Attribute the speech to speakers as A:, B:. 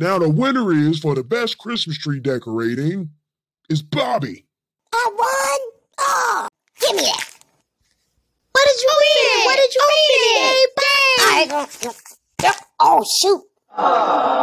A: Now the winner is for the best Christmas tree decorating is Bobby.
B: I won? Oh, give me that.
C: What did you oh, win? What did you oh, win?
B: Uh, oh, shoot. Oh.